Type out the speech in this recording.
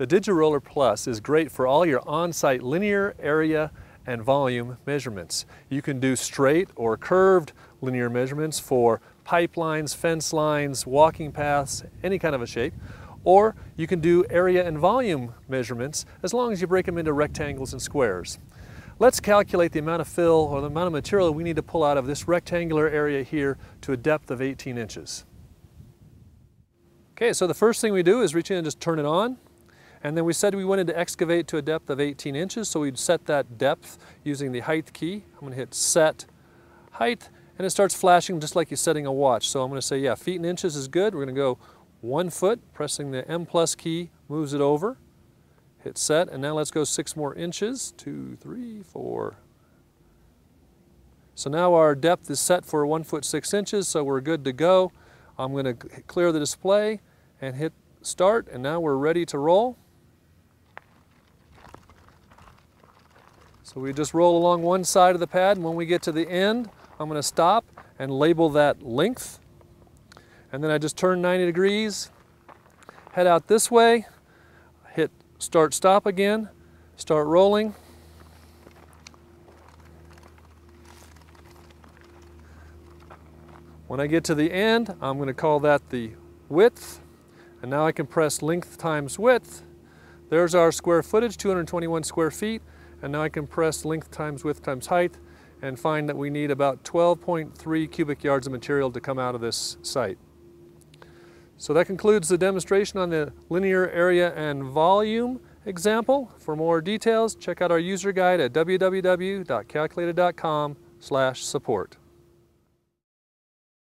The DigiRoller Plus is great for all your on-site linear area and volume measurements. You can do straight or curved linear measurements for pipelines, fence lines, walking paths, any kind of a shape. Or you can do area and volume measurements as long as you break them into rectangles and squares. Let's calculate the amount of fill or the amount of material we need to pull out of this rectangular area here to a depth of 18 inches. Okay, so the first thing we do is reach in and just turn it on. And then we said we wanted to excavate to a depth of 18 inches, so we'd set that depth using the height key. I'm gonna hit set height, and it starts flashing just like you're setting a watch. So I'm gonna say, yeah, feet and inches is good. We're gonna go one foot, pressing the M plus key moves it over. Hit set, and now let's go six more inches. Two, three, four. So now our depth is set for one foot six inches, so we're good to go. I'm gonna clear the display and hit start, and now we're ready to roll. So we just roll along one side of the pad, and when we get to the end, I'm gonna stop and label that length. And then I just turn 90 degrees, head out this way, hit start stop again, start rolling. When I get to the end, I'm going to call that the width. And now I can press length times width. There's our square footage, 221 square feet. And now I can press length times width times height and find that we need about 12.3 cubic yards of material to come out of this site. So that concludes the demonstration on the linear area and volume example. For more details, check out our user guide at www.calculated.com support.